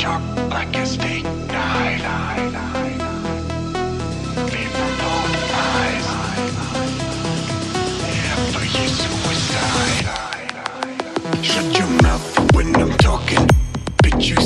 Chop like a steak knife. People don't eyes. Ever you suicide. Shut your mouth when I'm talking. Bitch, you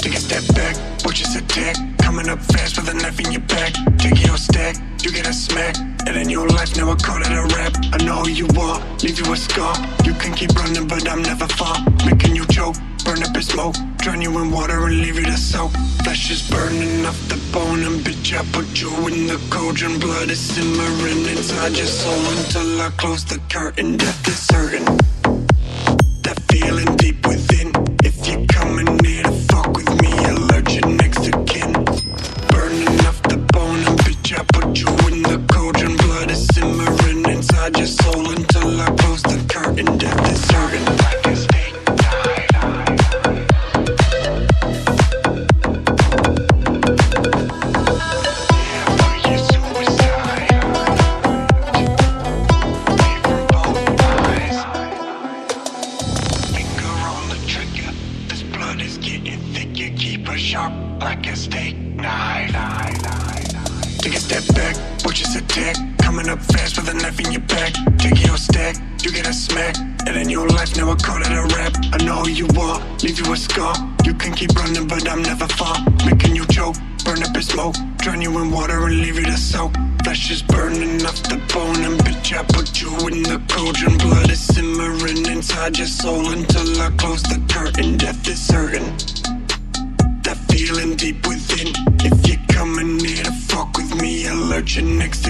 Take a step back, watch us attack. Coming up fast with a knife in your back. Take your stack, you get a smack. And in your life, now I call it a rap. I know who you are, leave you a scar. You can keep running, but I'm never far. Making you choke, burn up in smoke. Drown you in water and leave you to soak. Flesh is burning off the bone, and bitch, I put you in the cauldron. Blood is simmering inside your soul until I close the curtain. Death is certain. That feeling inside your soul until I close the curtain. Death is certain. Blood is sharp steak knife. Take a step back, watch us attack. Coming up fast with a knife in your back. Take your stack, you get a smack. And in your life, now I call it a rap. I know who you are, leave you a scar. You can keep running, but I'm never far. Making you choke, burn up in smoke. Drown you in water and leave you to soak. Flesh is burning off the bone, and bitch, I put you in the cauldron. Blood is simmering inside your soul until I close the curtain. Death is next to